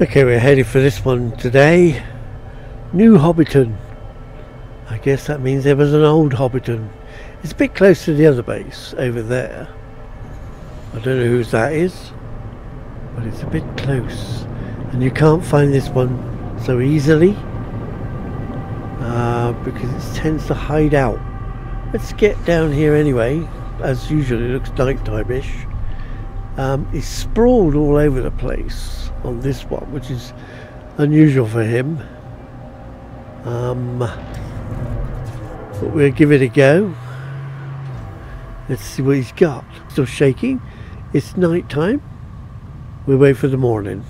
Okay, we're headed for this one today. New Hobbiton. I guess that means there was an old Hobbiton. It's a bit close to the other base over there. I don't know whose that is, but it's a bit close. And you can't find this one so easily uh, because it tends to hide out. Let's get down here anyway. As usual, it looks nighttime-ish. Um, he's sprawled all over the place on this one, which is unusual for him. Um, but we'll give it a go. Let's see what he's got. Still shaking. It's night time. We wait for the morning.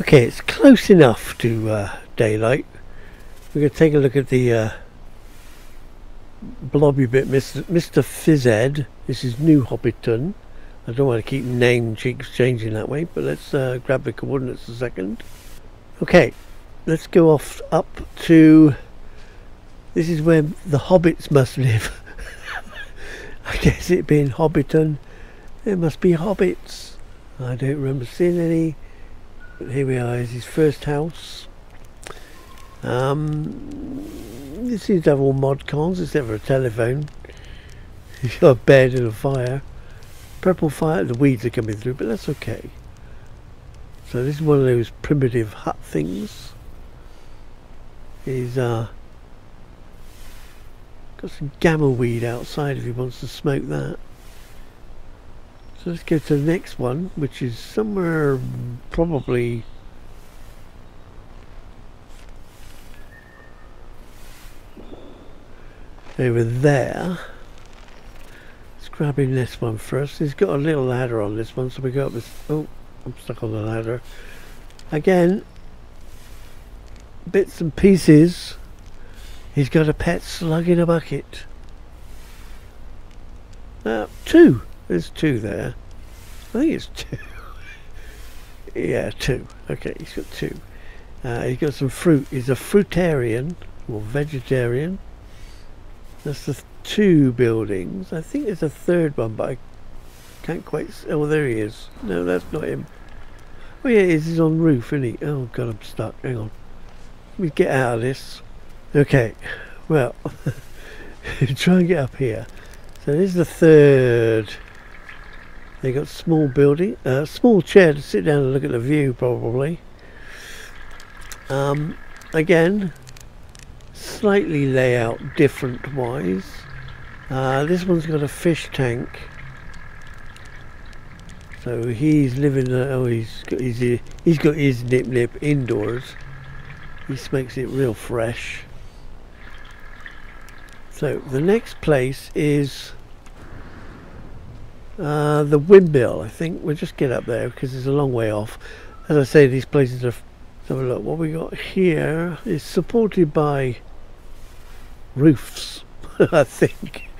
Okay, it's close enough to uh, daylight. We're going to take a look at the uh, blobby bit, Mr. Mr. Fizzed. This is New Hobbiton. I don't want to keep name cheeks changing that way, but let's uh, grab the coordinates a second. Okay, let's go off up to. This is where the hobbits must live. I guess it being Hobbiton, there must be hobbits. I don't remember seeing any. But here we are, is his first house. Um, this seems to have all mod cons except for a telephone. He's got a bed and a fire. Purple fire, the weeds are coming through, but that's okay. So this is one of those primitive hut things. He's uh, got some gamma weed outside if he wants to smoke that. So let's go to the next one, which is somewhere probably over there grabbing this one first. He's got a little ladder on this one, so we go up this. Oh, I'm stuck on the ladder. Again, bits and pieces. He's got a pet slug in a bucket. Uh, two. There's two there. I think it's two. yeah, two. Okay, he's got two. Uh, he's got some fruit. He's a fruitarian or vegetarian. That's the two buildings. I think there's a third one, but I can't quite. See. Oh, there he is. No, that's not him. Oh yeah, He's on roof, isn't he? Oh god, I'm stuck. Hang on. Let me get out of this. Okay. Well, try and get up here. So this is the third. They got small building, a uh, small chair to sit down and look at the view, probably. Um, again, slightly layout different wise. Uh, this one's got a fish tank. So he's living. Uh, oh, he's got his uh, he's got his nip nip indoors. He makes it real fresh. So the next place is uh, the windmill. I think we'll just get up there because it's a long way off. As I say, these places are. A look. What we got here is supported by roofs. I think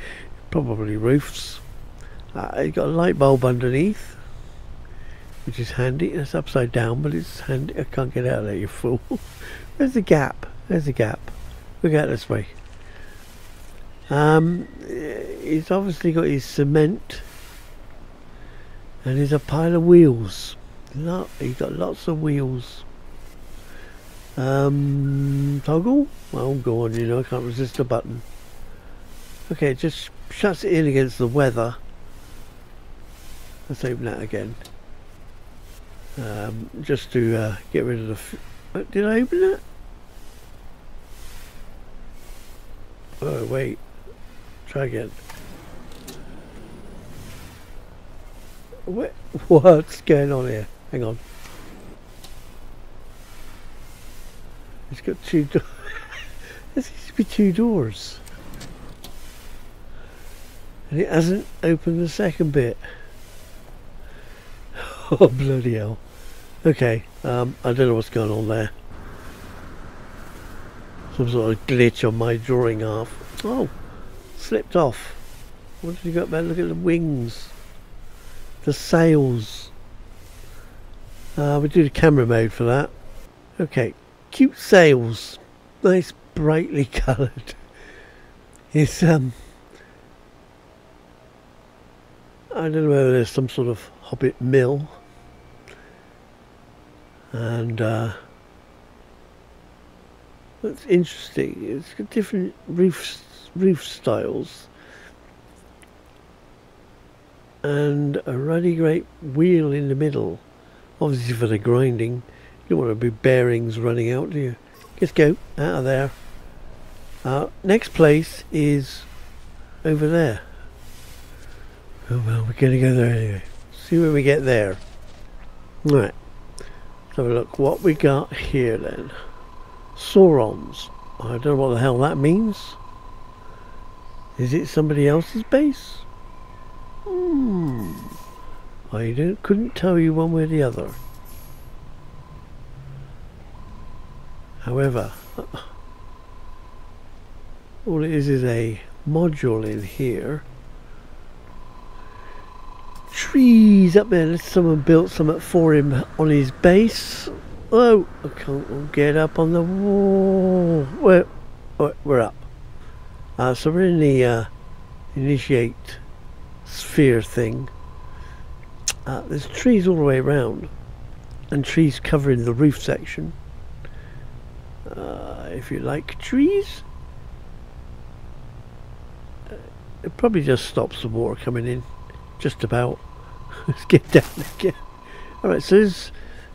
probably roofs. Uh, you've got a light bulb underneath, which is handy. It's upside down, but it's handy. I can't get out of there, you fool. There's a gap. There's a gap. Look out this way. Um, he's obviously got his cement, and there's a pile of wheels. Lot, he's got lots of wheels. Um, toggle? Well, go on, you know, I can't resist a button. Okay, just shuts it in against the weather. Let's open that again. Um, just to uh, get rid of the... Uh, did I open that? Oh, wait. Try again. What, what's going on here? Hang on. It's got two doors. there seems to be two doors. And it hasn't opened the second bit. Oh, bloody hell. Okay, um, I don't know what's going on there. Some sort of glitch on my drawing half. Oh, slipped off. What have you got there? Look at the wings. The sails. Uh, we do the camera mode for that. Okay, cute sails. Nice brightly coloured. It's um I don't know whether there's some sort of hobbit mill. And uh, what's interesting, it's got different roof, roof styles and a ruddy great wheel in the middle. Obviously for the grinding. You don't want to be bearings running out, do you? Just go out of there. Uh, next place is over there. Oh well, we're to go there anyway. See where we get there. Right. Let's have a look. What we got here then. Saurons. I don't know what the hell that means. Is it somebody else's base? Hmm. I don't, couldn't tell you one way or the other. However, all it is is a module in here. Trees up there. Someone built something for him on his base. Oh, I can't get up on the wall. We're, we're up. Uh, so we're in the uh, initiate sphere thing. Uh, there's trees all the way around and trees covering the roof section. Uh, if you like trees, uh, it probably just stops the water coming in. Just about. Let's get down again. Alright, so it's,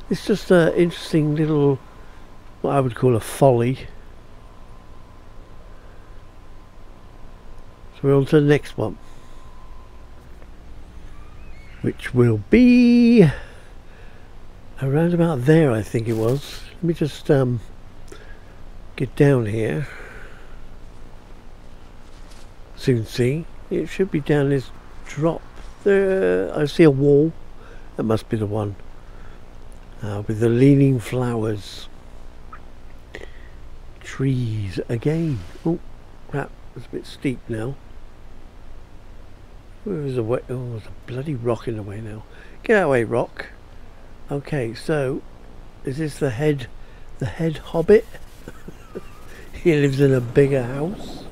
it's just an interesting little, what I would call a folly. So we're on to the next one which will be around about there I think it was let me just um, get down here soon see it should be down this drop there I see a wall that must be the one uh, with the leaning flowers trees again oh crap it's a bit steep now there's a way. Oh, there's a bloody rock in the way now. Get out of the way, rock. Okay, so is this the head, the head hobbit? he lives in a bigger house.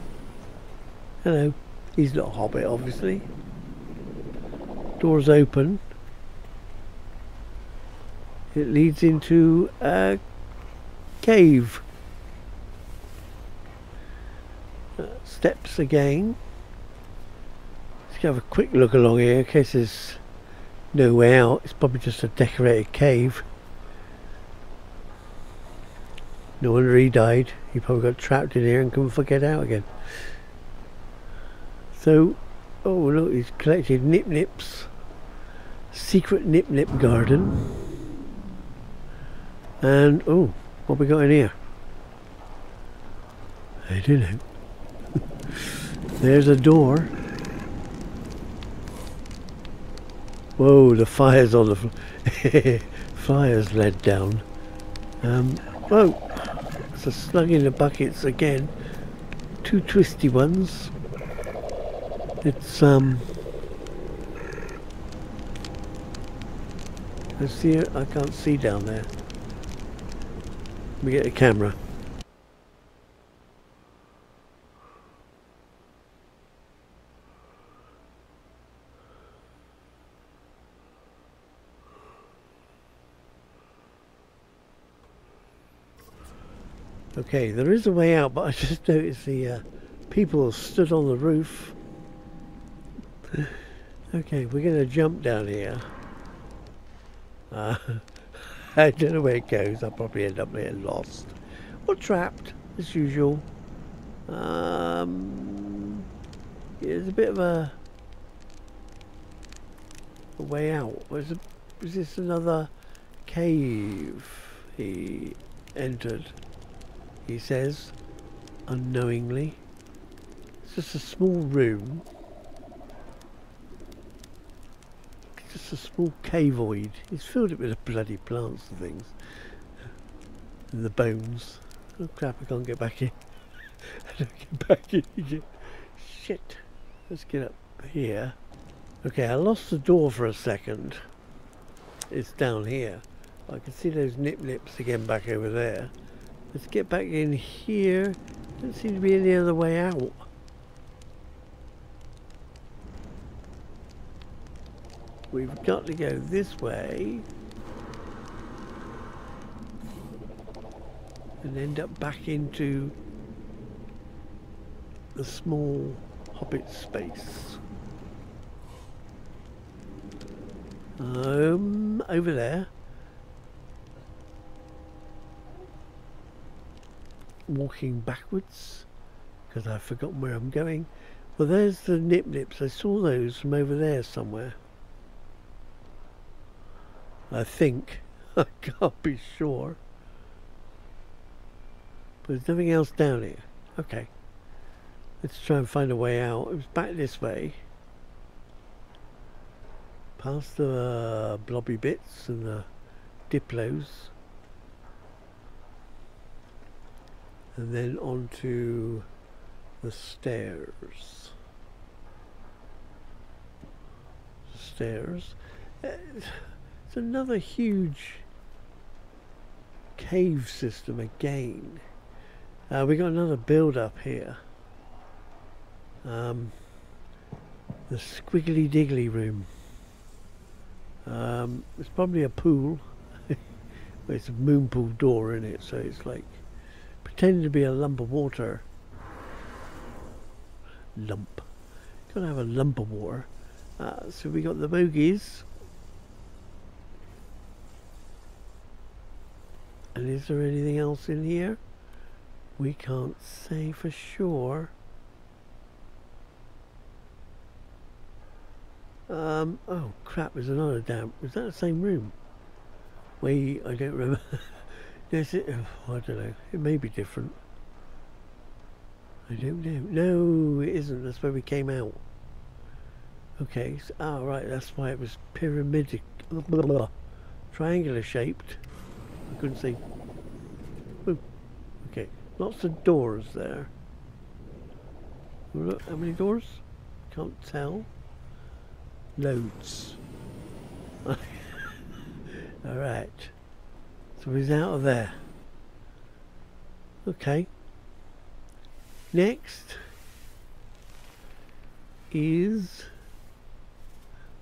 Hello. He's not a hobbit, obviously. Doors open. It leads into a cave. Uh, steps again. Let's have a quick look along here in case there's no way out. It's probably just a decorated cave. No wonder he died. He probably got trapped in here and couldn't get out again. So, oh look, he's collected nip nips. Secret nip nip garden. And, oh, what we got in here? I don't know. There's a door. Whoa, the fire's on the fire's led down. Um, whoa, it's a slug in the buckets again. Two twisty ones. It's um. I see. I can't see down there. Let me get a camera. Okay, there is a way out, but I just noticed the uh, people stood on the roof. Okay, we're going to jump down here. Uh, I don't know where it goes. I'll probably end up getting lost. Or trapped, as usual. Um, there's a bit of a, a way out. Was, was this another cave he entered? he says, unknowingly. It's just a small room. Just a small caveoid. He's filled it with bloody plants and things. And the bones. Oh crap, I can't get back in. I don't get back in again. Shit. Let's get up here. Okay, I lost the door for a second. It's down here. I can see those nip nips again back over there. Let's get back in here. Doesn't seem to be any other way out. We've got to go this way. and end up back into the small hobbit space. Um, over there. Walking backwards because I've forgotten where I'm going. Well, there's the nip nips. I saw those from over there somewhere. I think. I can't be sure. But there's nothing else down here. Okay. Let's try and find a way out. It was back this way. Past the uh, blobby bits and the diplos. And then onto the stairs. Stairs. Uh, it's another huge cave system again. Uh, we got another build up here. Um, the squiggly diggly room. Um, it's probably a pool. it's a moon pool door in it, so it's like pretending to be a lump of water. Lump. Gotta have a lump of water. Uh, so we got the bogies. And is there anything else in here? We can't say for sure. Um, oh crap, there's another damn. Was that the same room? Wait, I don't remember. Is it? Oh, I don't know. It may be different. I don't know. No, it isn't. That's where we came out. Okay. So, oh, right. That's why it was pyramidic. Blah, blah, blah, triangular shaped. I couldn't see. Ooh. Okay. Lots of doors there. Look, how many doors? Can't tell. Loads. Alright. So he's out of there. Okay. Next is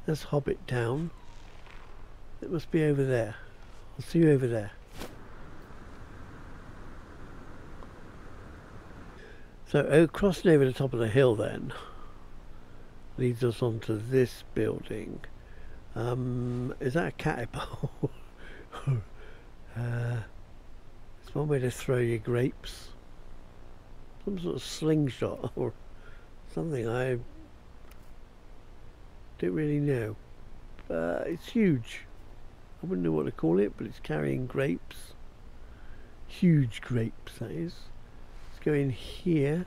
that's Hobbit Town. It must be over there. I'll see you over there. So oh, crossing over the top of the hill then leads us onto this building. Um, is that a catapult? uh, it's one way to throw your grapes. Some sort of slingshot or something. I don't really know. Uh, it's huge. I wouldn't know what to call it, but it's carrying grapes. Huge grapes, that is. Let's go in here.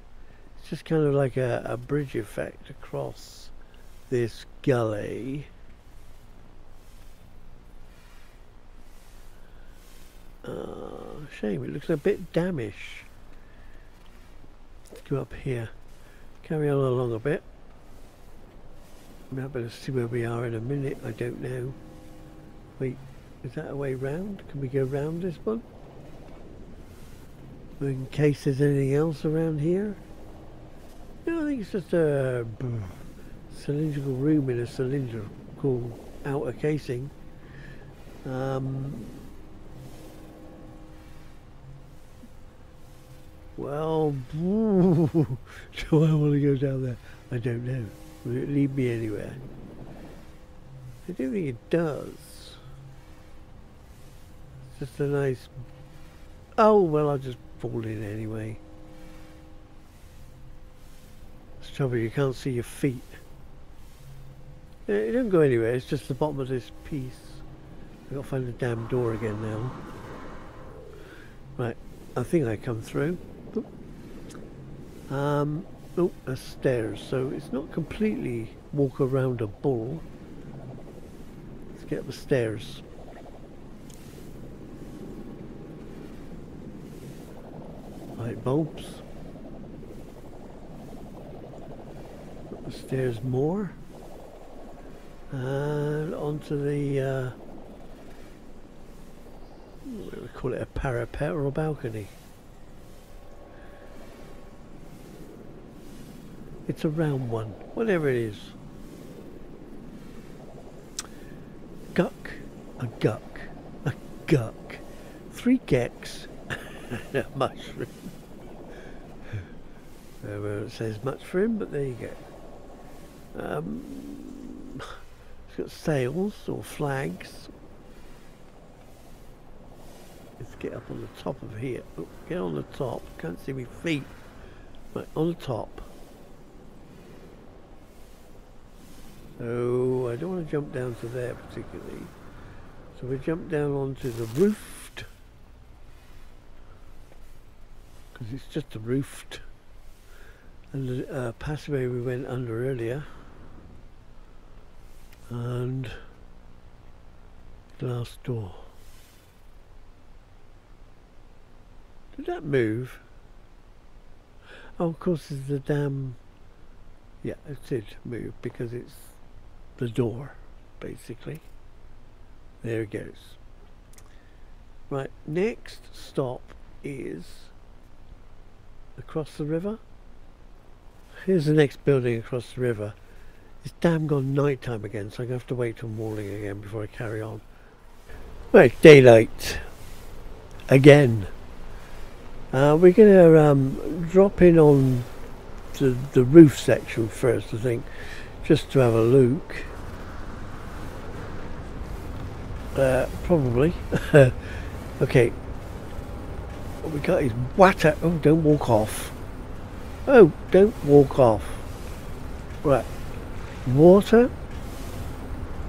It's just kind of like a, a bridge effect across this gully. Uh, shame, it looks a bit damish. Let's go up here. Carry on along a bit. Might better see where we are in a minute, I don't know. Wait, is that a way round? Can we go round this one? In case there's anything else around here? No, I think it's just a cylindrical room in a cylindrical outer casing. Um, well, do I want to go down there? I don't know. Will it lead me anywhere? I don't think it does. Just a nice... Oh, well, I'll just fall in anyway It's trouble, you can't see your feet. It don't go anywhere, it's just the bottom of this piece. I've got to find the damn door again now. Right, I think I come through. Um, oh, a stairs, so it's not completely walk around a bull. Let's get up the stairs. Light bulbs. stairs more. And onto the uh, what do we call it? A parapet or a balcony. It's a round one. Whatever it is. Guck a guck a guck. Three gecks mushroom. Uh, well, it says much for him, but there you go. Um, it's got sails or flags. Let's get up on the top of here. Oh, get on the top. Can't see my feet. Right, on the top. Oh, I don't want to jump down to there particularly. So we jump down onto the roofed. Because it's just a roofed. And the uh, passageway we went under earlier. And glass door. Did that move? Oh, of course, it's the damn. Yeah, it did move because it's the door, basically. There it goes. Right, next stop is across the river. Here's the next building across the river. It's damn gone night time again, so I'm going to have to wait till morning again before I carry on. Right, daylight. Again. Uh, we're going to um, drop in on the, the roof section first, I think, just to have a look. Uh, probably. okay. What we got is water. Oh, don't walk off. Oh, don't walk off. Right. Water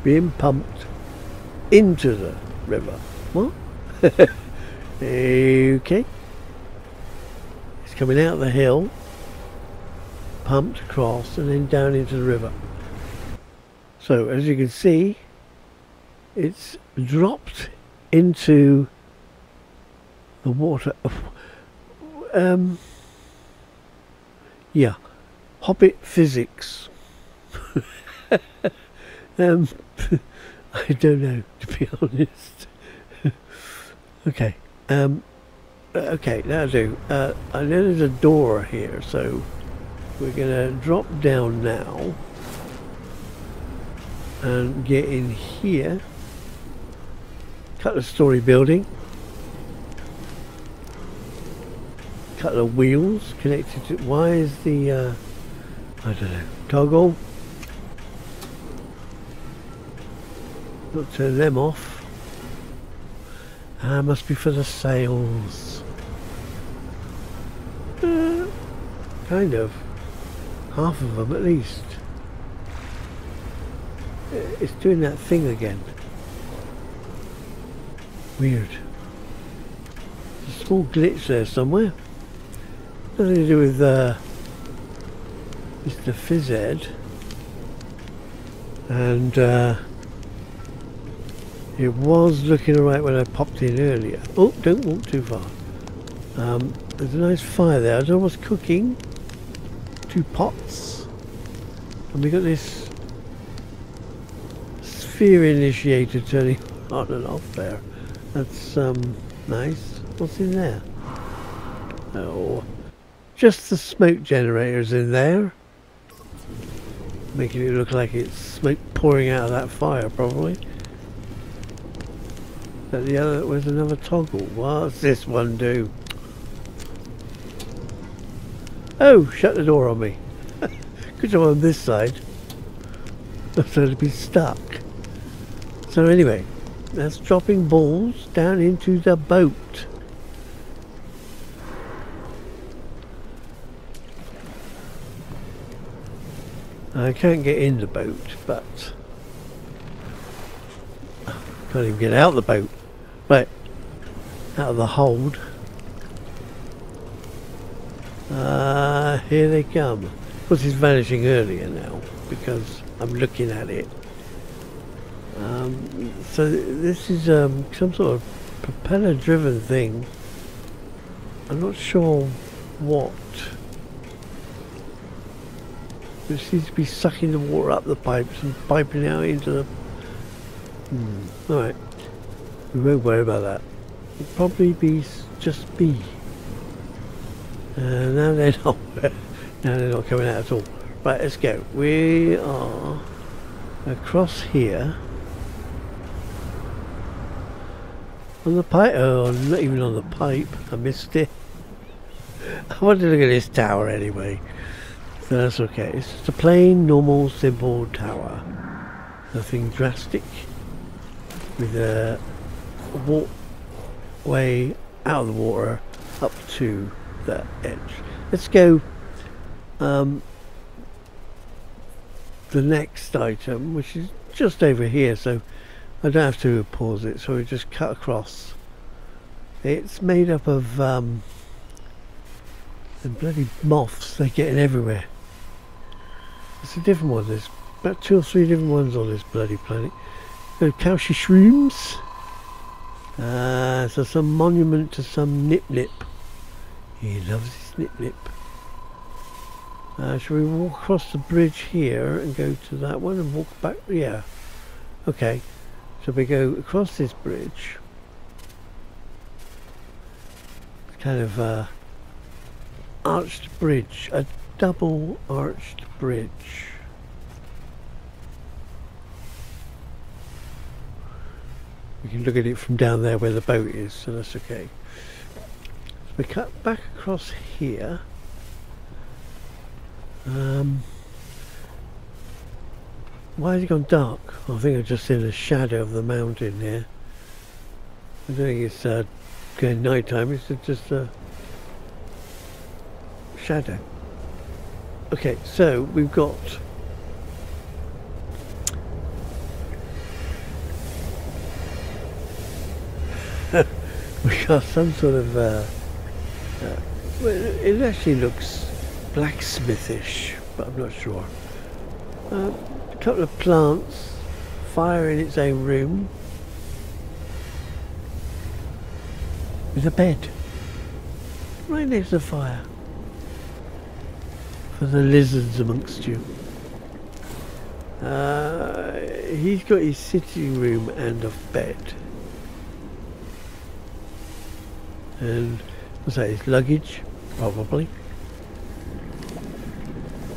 being pumped into the river. What? okay. It's coming out the hill, pumped across, and then down into the river. So, as you can see, it's dropped into the water. Um, yeah, Hobbit physics. um, I don't know, to be honest. okay, um, okay, that'll do. Uh, I know there's a door here, so we're going to drop down now and get in here. Couple of story building. Couple of wheels connected to. Why is the. Uh, I don't know. Toggle. Not turn them off. Ah, must be for the sails. Uh, kind of. Half of them at least. It's doing that thing again. Weird. Small glitch there somewhere. Nothing to do with uh, Mr. Fizzed. And uh, it was looking alright when I popped in earlier. Oh, don't walk too far. Um, there's a nice fire there. I don't know what's cooking. Two pots. And we got this sphere initiator turning on and off there. That's um, nice. What's in there? Oh, just the smoke generators in there. Making it look like it's smoke pouring out of that fire, probably. But the other was another toggle. What's this one do? Oh, shut the door on me. Good job on this side. I'm it'd be stuck. So anyway, that's dropping balls down into the boat. I can't get in the boat, but can't even get out the boat. Right, out of the hold. Uh, here they come. Of course, it's vanishing earlier now because I'm looking at it. Um, so this is um, some sort of propeller driven thing. I'm not sure what. It seems to be sucking the water up the pipes and piping out into the... Hmm. Alright. We won't worry about that. It'll probably be just be. Uh, now they're not. now they're not coming out at all. Right, let's go. We are across here. On the pipe? Oh, not even on the pipe. I missed it. I wanted to look at this tower anyway. That's okay. It's just a plain, normal, simple tower. Nothing drastic. With a walkway out of the water up to the edge. Let's go um, the next item, which is just over here, so I don't have to pause it, so we just cut across. It's made up of um, the bloody moths, they're getting everywhere. It's a different one, there's about two or three different ones on this bloody planet. The Kaushi shrooms. Uh, so some monument to some Nip Nip. He loves his Nip Nip. Uh, shall we walk across the bridge here and go to that one and walk back? Yeah. Okay. So we go across this bridge. Kind of a arched bridge, a double arched bridge. We can look at it from down there where the boat is, so that's okay. So we cut back across here. Um, why has it gone dark? I think I'm just in the shadow of the mountain here. I don't think it's uh, night time, it's just a shadow. Okay, so we've got we got some sort of uh, uh, well, it actually looks blacksmithish but I'm not sure. Uh, a couple of plants fire in its own room. With a bed. Right next to the fire for the lizards amongst you uh, he's got his sitting room and a bed and what's that, his luggage, probably.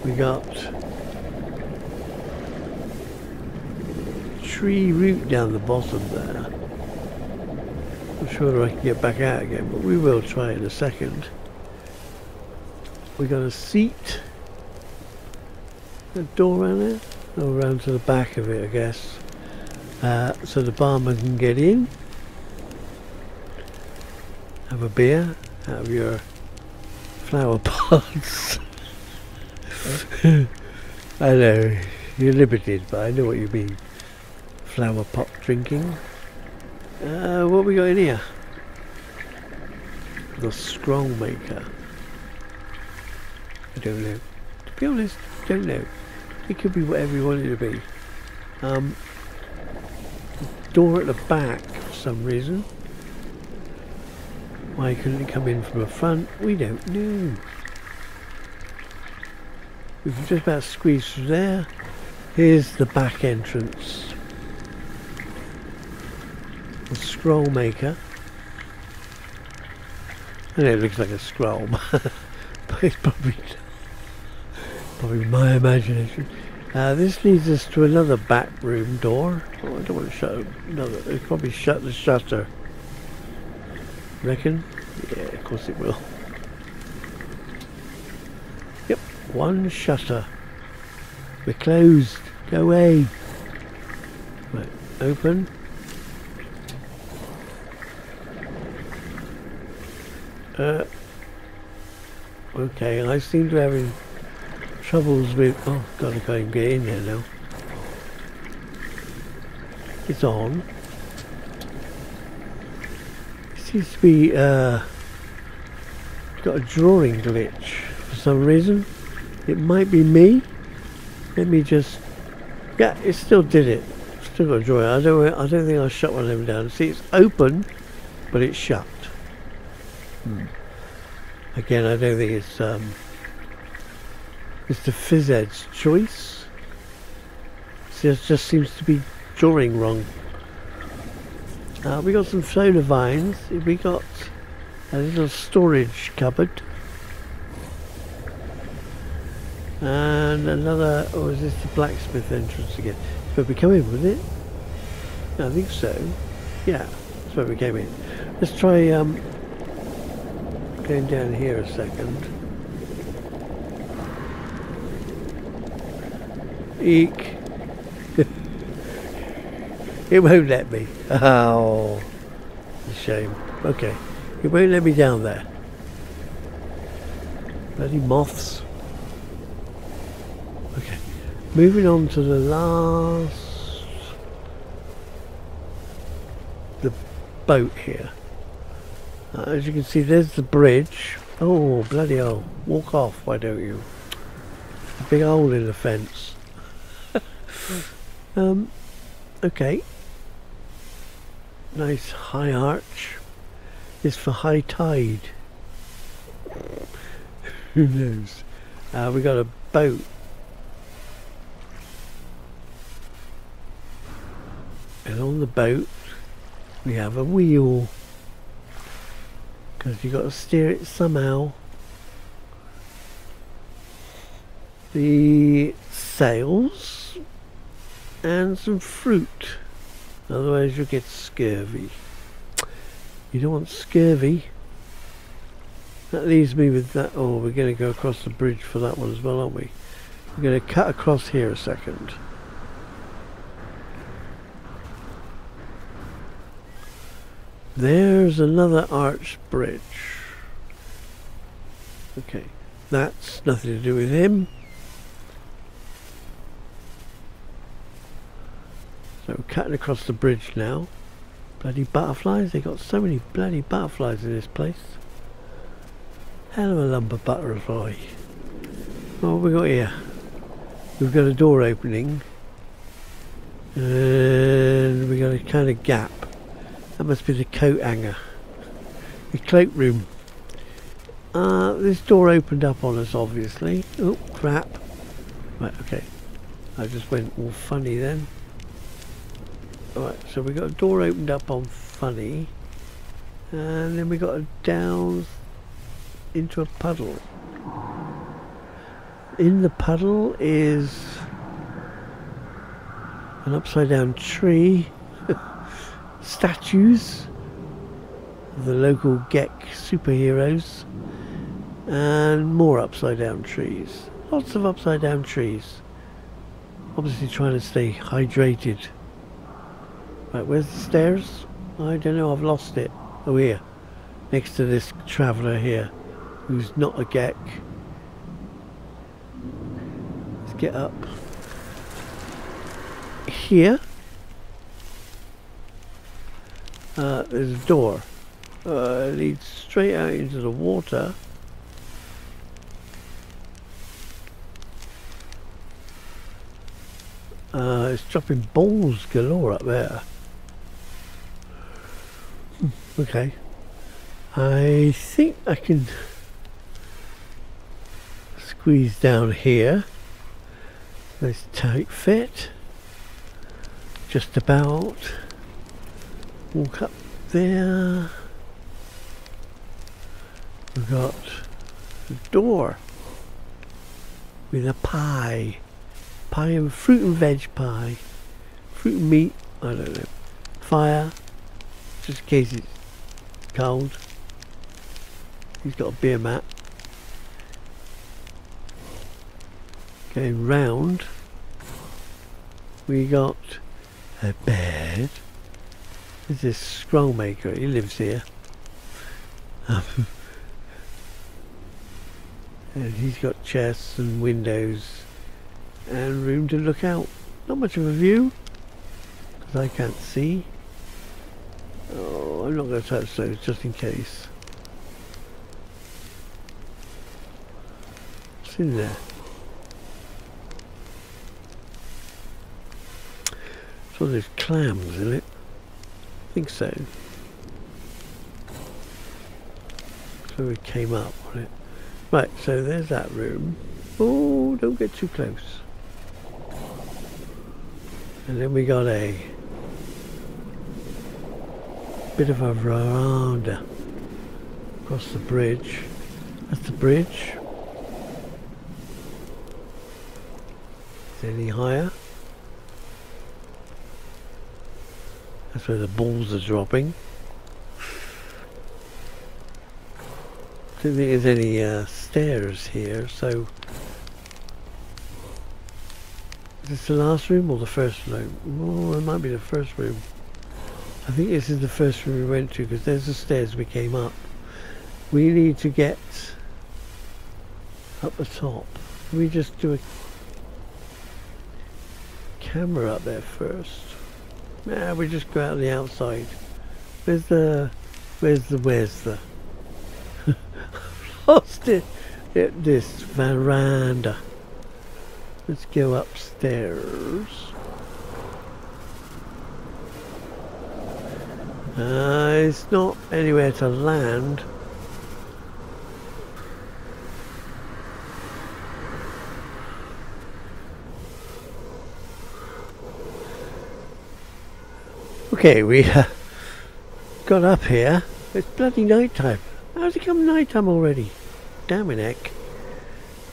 We got tree root down the bottom there. I'm sure I can get back out again, but we will try in a second. We got a seat, a door around there, or around to the back of it, I guess, uh, so the barman can get in have a beer out of your flower pots. I know, you're limited, but I know what you mean. Flower pot drinking. Uh, what we got in here? The scroll maker. I don't know. To be honest, don't know. It could be whatever you want it to be. Um, door at the back for some reason. Why couldn't it come in from the front? We don't know. We've just about squeezed through there. Here's the back entrance. The scroll maker. It looks like a scroll, but it's probably, probably my imagination. Uh, this leads us to another back room door. Oh, I don't want to shut another. It's probably shut the shutter. Reckon? Yeah, of course it will. Yep, one shutter. We're closed. Go away. Right, open. Uh, okay, I seem to have troubles with... Oh, God, I can't get in there now. It's on It seems to be uh, got a drawing glitch for some reason. It might be me. Let me just. Yeah, it still did it. Still got a drawing. I don't. I don't think I shut one of them down. See, it's open, but it's shut. Hmm. Again, I don't think it's um, Mr. Fizzed's choice. It just seems to be drawing wrong. Uh, we got some solar vines. We got a little storage cupboard. And another, or is this the blacksmith entrance again? But we come in with it? I think so. Yeah. That's where we came in. Let's try um, going down here a second. Eek. it won't let me. Oh, shame. Okay, it won't let me down there. Bloody moths. Okay, moving on to the last the boat here. Uh, as you can see, there's the bridge. Oh, bloody hell. Walk off, why don't you? A big hole in the fence. um, okay. Nice high arch. It's for high tide. Who knows? Uh, we got a boat. And on the boat we have a wheel because you've got to steer it somehow the sails and some fruit. Otherwise you'll get scurvy. You don't want scurvy? That leaves me with that. Oh we're going to go across the bridge for that one as well aren't we? We're going to cut across here a second. There's another arch bridge. Okay, that's nothing to do with him. Cutting across the bridge now. Bloody butterflies, they got so many bloody butterflies in this place. Hell of a lump of butterfly. What have we got here? We've got a door opening. And we got a kind of gap. That must be the coat hanger. The cloak room. Uh, this door opened up on us, obviously. Oh, crap. Right, okay. I just went all funny then. Alright, so we got a door opened up on funny. And then we got a down into a puddle. In the puddle is an upside down tree statues the local Gek superheroes and more upside down trees. Lots of upside down trees. Obviously trying to stay hydrated. Right, where's the stairs? I don't know, I've lost it. Oh here. Next to this traveller here. Who's not a Gek. Let's get up. Here uh, there's a door. Uh, it leads straight out into the water. Uh, it's dropping balls galore up there. Okay. I think I can squeeze down here. Nice tight fit. Just about walk up there. We've got a door with a pie. Pie and fruit and veg pie. Fruit and meat, I don't know. Fire, just in case it's cold. He's got a beer mat. Going round, we got a bed. There's this scroll maker, he lives here. Um, and he's got chests and windows and room to look out. Not much of a view, because I can't see. Oh, I'm not going to touch those just in case. What's in there? So there's clams in it. I think so. So we came up on it. Right, so there's that room. Oh, don't get too close. And then we got a bit of a veranda across the bridge. That's the bridge. Is any higher? That's where the balls are dropping. Don't think there's any uh, stairs here, so is this the last room or the first room? Oh, it might be the first room. I think this is the first room we went to because there's the stairs we came up. We need to get up the top. We just do a camera up there first? Nah, we just go out on the outside. Where's the, where's the, where's the? Lost it. At this veranda. Let's go upstairs. Uh, it's not anywhere to land. Okay, we uh, got up here. It's bloody night time. How's it come night time already? Damn it, heck.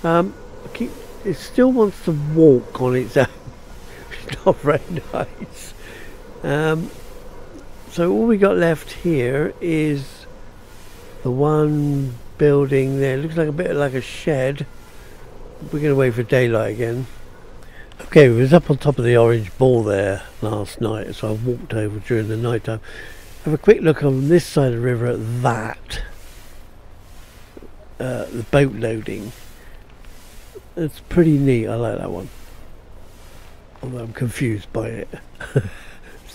Um, keep, it still wants to walk on its own. it's not very nice. Um, so all we got left here is the one building there. It Looks like a bit like a shed. We're going to wait for daylight again. Okay, we was up on top of the orange ball there last night, so I walked over during the night time. Have a quick look on this side of the river at that. Uh, the boat loading. It's pretty neat, I like that one. Although I'm confused by it.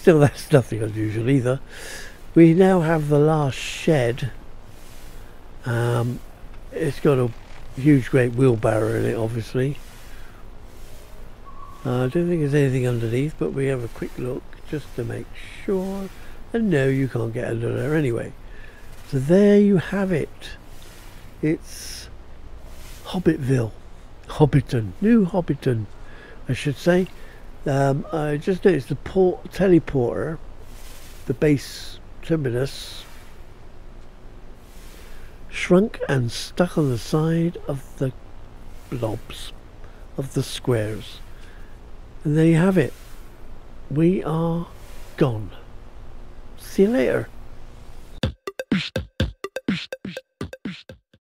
Still, that's nothing unusual either. We now have the last shed. Um, it's got a huge great wheelbarrow in it, obviously. Uh, I don't think there's anything underneath, but we have a quick look just to make sure. And no, you can't get under there anyway. So there you have it. It's Hobbitville. Hobbiton. New Hobbiton, I should say. Um, I just noticed the port teleporter, the base terminus, shrunk and stuck on the side of the blobs, of the squares. And there you have it. We are gone. See you later.